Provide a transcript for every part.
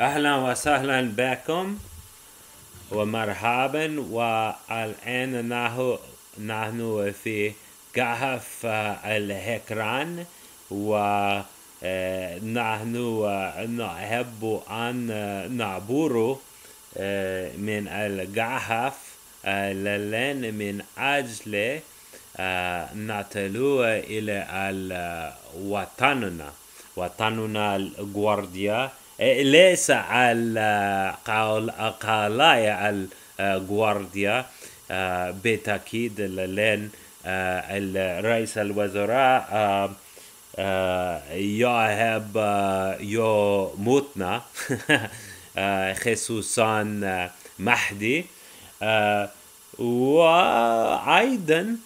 أهلا وسهلا بكم ومرحبا والآن نحن نحن في كهف الهكران ونحن نحب أن نعبر من الكهف للن من أجل نتلو إلى وطننا وطننا الجوارديا ليس على قلايا الجوارديا بالتأكيد لأن رئيس الوزراء يحب يموتنا خصوصا مهدي وأيضا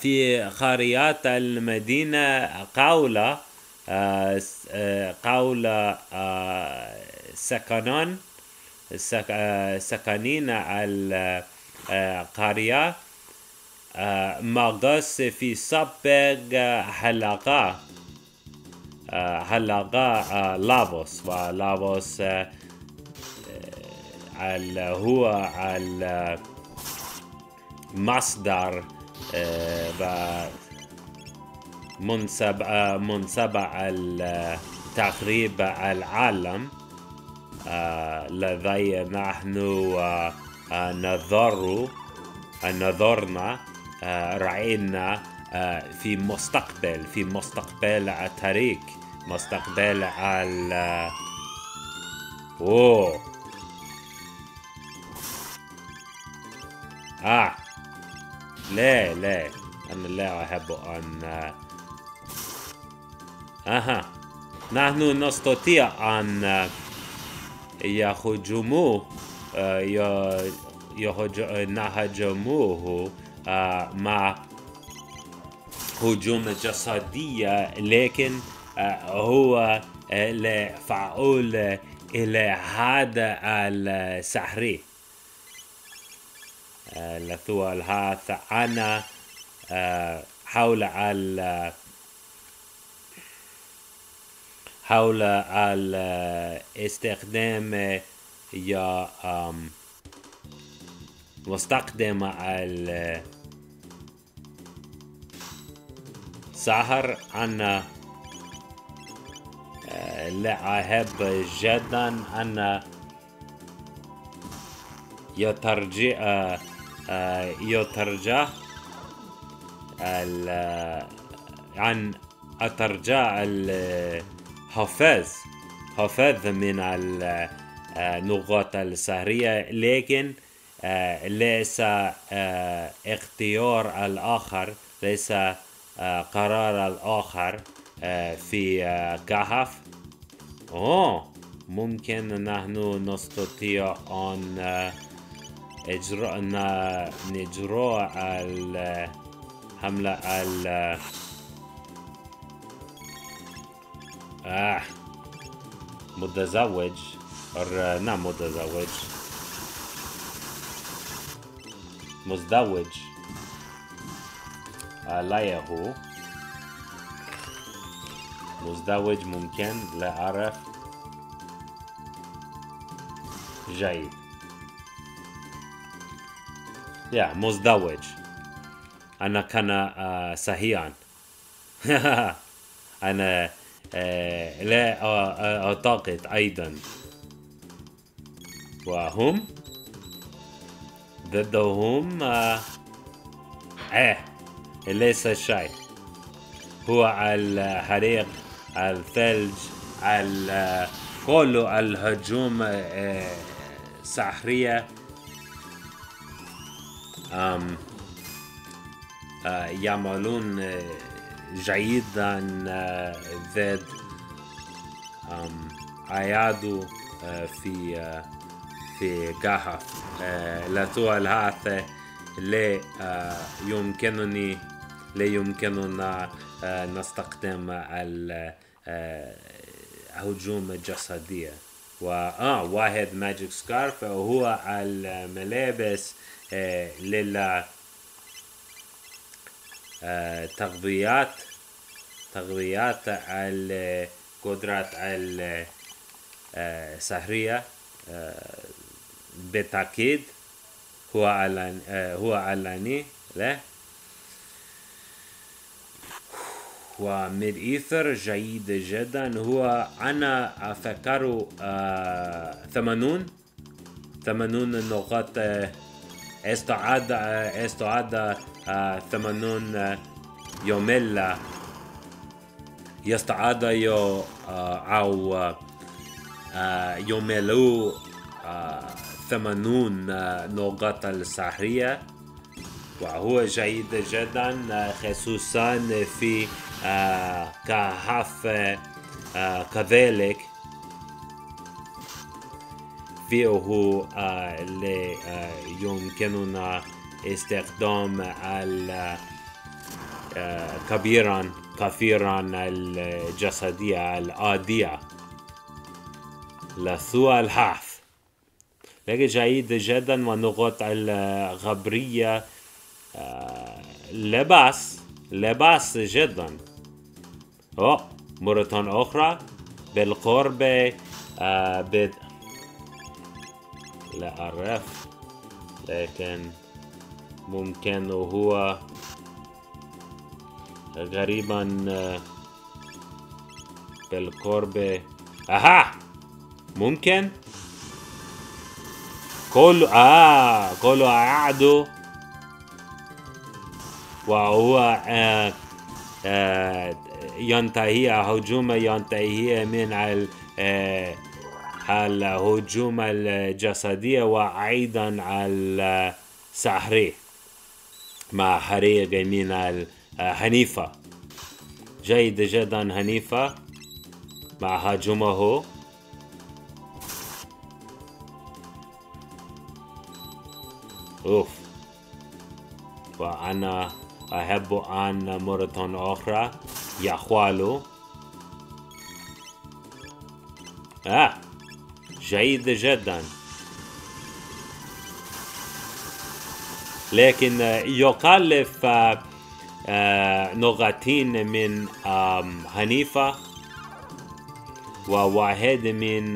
في خارجات المدينة قولة قولة سكنان سكنين القرية مغص في سابق حلقة حلقة لافوس ولافوس هو المصدر منسبع منسبع تخريب العالم. الذي نحن نظر نظرنا رأينا في مستقبل في مستقبل التاريخ. مستقبل ال أوه. آه. لا لا. أنا لا أحب أن أها نحن نستطيع أن يهجموه مع هجوم جسدية لكن هو لا فعول إلى هذا السحري لثو الهاث أنا حول ال حول الاستخدام يا مستخدم السهر أنا لا أحب جدا أن يترجع يترجع عن أترجع الحفاظ حفاظ من النقاط السهرية لكن ليس اختيار الآخر ليس قرار الآخر في كهف. أوه ممكن نحن نستطيع أن إجراء نجرى الحملة ال آه. متزوج. أر نعم متزوج. مزدوج. لا يهو. مزدوج ممكن. لا أعرف. جيد يا مزدوج. أنا كان صحيحا أنا لا أعتقد أيضا. وهم؟ ضدهم آه ليس شيء. هو الحريق الثلج كل الهجوم سحرية. يعملون جيدا ضد أيادو في في كهف لا الهاث لا يمكنني لا يمكننا نستخدم الهجوم الجسدية وآه واحد ماجيك سكارف هو الملابس لل تغذيات تغذيات القدرات آه، سحرية آه، بالتأكيد هو علاني هو علاني لا. وميد إيثر جيد جدا. هو أنا أفكر ثمانون ثمانون نقاط استعاد استعاد ثمانون يوميلا يستعاد يو أو يوميلو ثمانون نقاط السحرية وهو جيد جدا خصوصا في كهف كذلك فيه يمكننا استخدام كبيرا كثيرا الجسدية العادية لسوء الحرف لكن جيد جدا ونقط الغبرية لباس لباس جدا. أوه مرة أخرى بالقرب آه لا أعرف لكن ممكن هو غريبا آه بالقرب. أها! ممكن؟ كل آه كل أعدو وهو آه آه ينتهي هجوم ينتهي من الهجوم الجسدية وأيضا السحري مع حريق من الحنيفة. جيد جدا حنيفة مع هجومه. أوف. وأنا أحب أن مرة أخرى يخوالو آه. جيد جدا. لكن يكلف نغتين من حنيفة وواحد من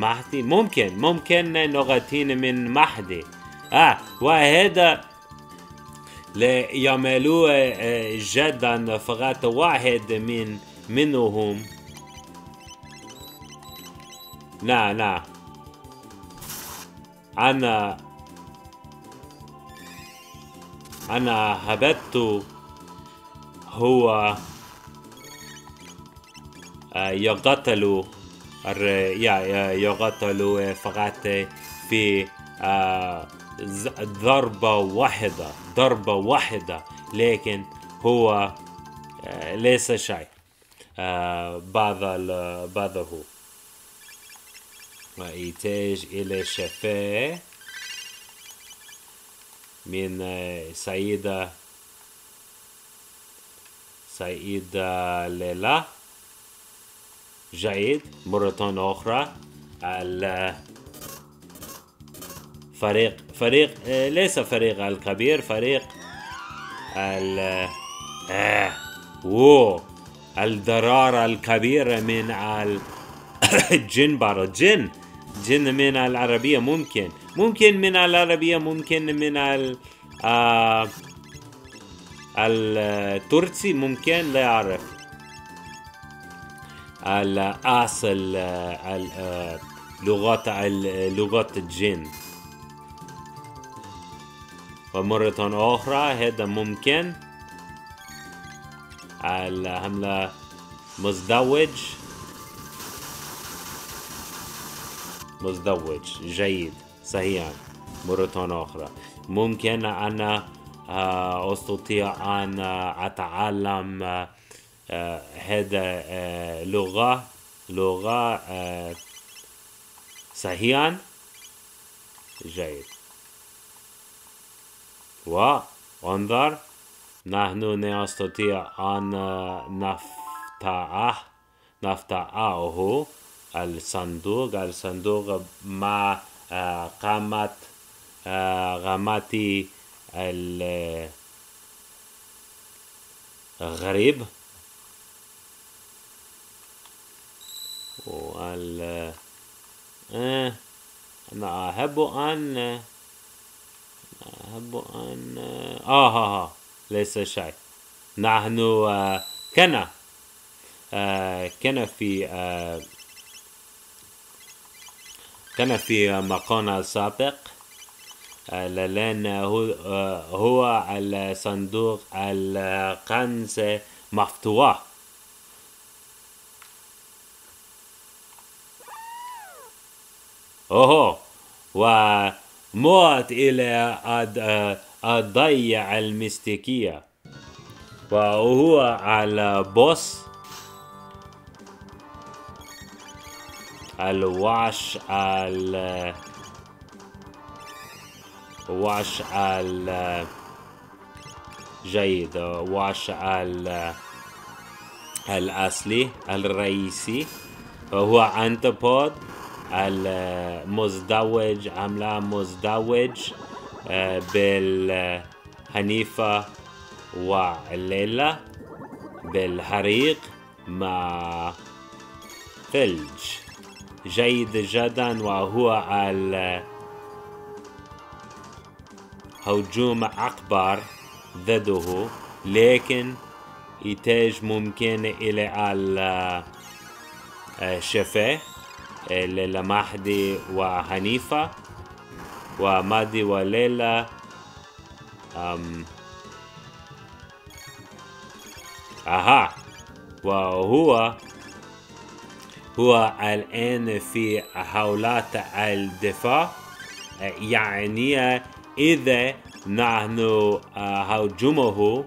مهدي. ممكن ممكن نغتين من مهدي. آه وهذا ليعملوا جدا فقط واحد من منهم. نعم نعم أنا أنا هبت هو يقتل يقتل فقط في ضربة واحدة ضربة واحدة لكن هو ليس شيء بعض بعضه. ويحتاج إلى شفاء من سيدة سيدة ليلى جيد مرة أخرى فريق فريق ليس فريق الكبير فريق ال وو الدرارة الكبيرة من الجن برا جن جن من العربية ممكن. ممكن من العربية ممكن من ال آه التركي ممكن لا أعرف. الأصل لغات لغات الجن. ومرة أخرى هذا ممكن. الحملة مزدوج. مزدوج جيد صحيح مرة أخرى ممكن أن أستطيع أن أتعلم هذا لغة لغة صحيحا جيد وانظر نحن نستطيع أن نفتح نفتحه الصندوق الصندوق مع قامة قامة الغريب وال أنا أحب أن أحب أن آه ها ليس شيء نحن كنا كان في كان في مقام سابق. آه لأن هو, الصندوق الكنز مفتوح. أوه وموت إلى الضيع المستكية وهو على بوس. الوعش ال وعش ال جيد. وعش ال الأصلي الرئيسي. وهو أنتبود المزدوج عملة مزدوج بالحنيفة والليلة بالحريق مع ثلج. جيد جدا وهو الهجوم أكبر ضده. لكن يحتاج ممكن إلى الشفاء لمهدي وحنيفة ومهدي وليلى أم أها وهو هو الآن في حولات الدفاع يعني إذا نحن هجومه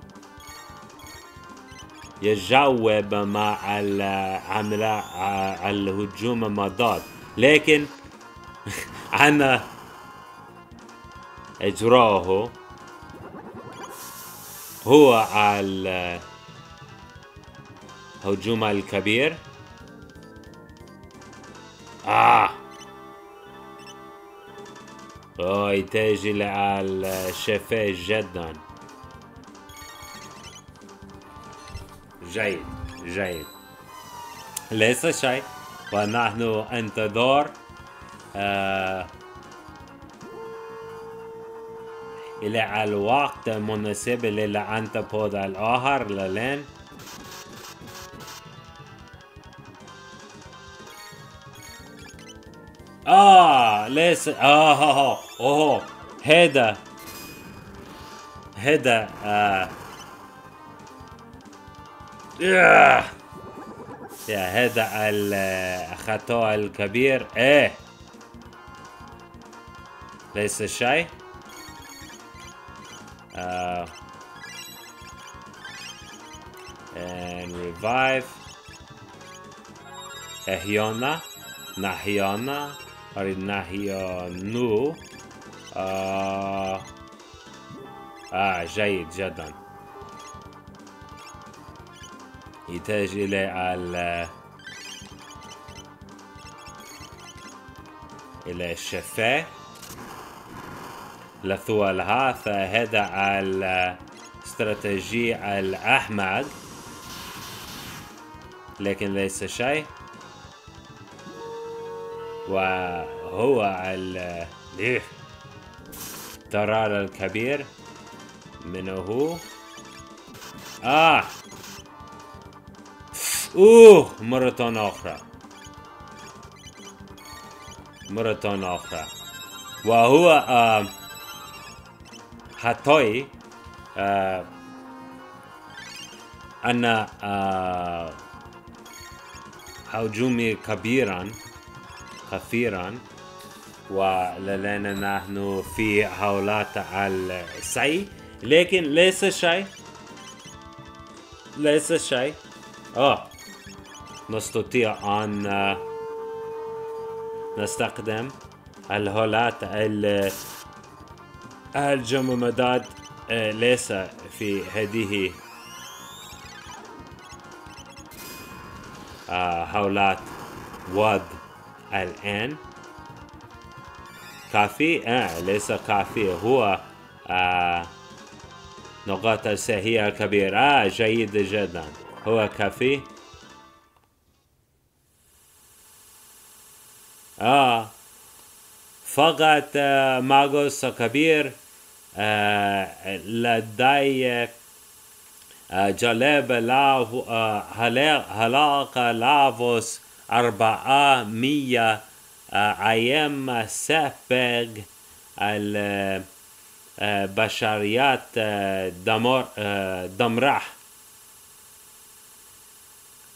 يجاوب مع العملة الهجوم مضاد. لكن أنا إجراه هو الهجوم الكبير. آه أوه يحتاج إلى الشفاء جدا جيد جيد ليس شيء ونحن انتظار آه إلى الوقت المناسب للأنتبود الآخر للين آه ليس. آه آه آه هذا هذا آه. يا هذا الخطأ الكبير. إيه. ليس شيء. uh, and revive. أحيانا نحيانا أريد نحيانو آه, آه جيد جدا. يحتاج إلى ال إلى الشفاء لثوالها فهذا الاستراتيجي الأحمد. لكن ليس شيء. وهو ال الضرر الكبير منه. آه. أوه مرة أخرى. مرة أخرى. وهو آه حتى آه أن آه هجومي كبيرا. كثيرا ولنا نحن في حولات السعي لكن ليس شيء ليس شيء آه. نستطيع أن نستخدم الهولات الجمادات ليس في هذه هولات. واد. الآن. كافي؟ آه ليس كافي. هو آه نقاط السهية الكبيرة. آه جيد جدا. هو كافي؟ آه. فقط آه ماغوس كبير. آه لدي آه جلب لاف آه هلاق لافوس أربعة مية آه أيام سابق البشريات آه دمر آه دمرح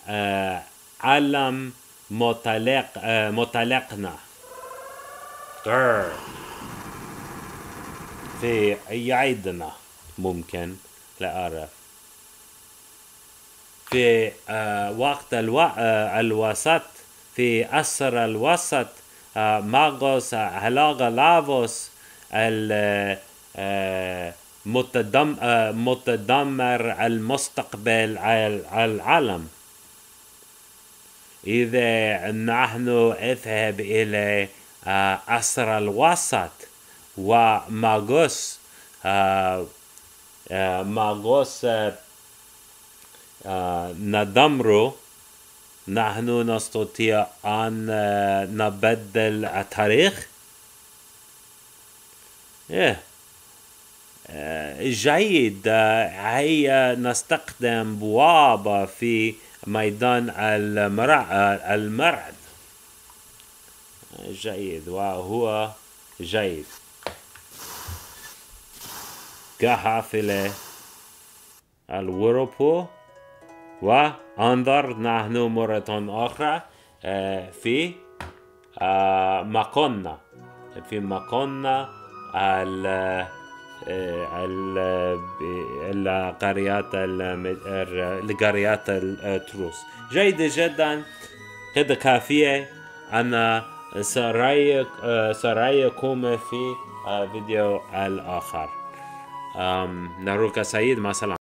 آه علم مطلق مطلقنا في يعيدنا. ممكن. لا أعرف. في آه وقت ألو... آه الوسط في أسر الوسط آه ماغوس هلاغ لافوس متدمر المستقبل العالم. إذا نحن اذهب إلى أسر الوسط وماغوس ماغوس ندمره نحن نستطيع أن نبدل التاريخ. إيه. جيد. هيا نستخدم بوابة في ميدان المرع المرعد جيد. وهو جيد. كحافلة الوربو وانظر نحن مرة أخرى في مكوننا في مكوننا ال القريات القريات التروس جيد جدا كده كافية أنا سرايك سرايكم في فيديو الآخر نروك سعيد مع السلامة.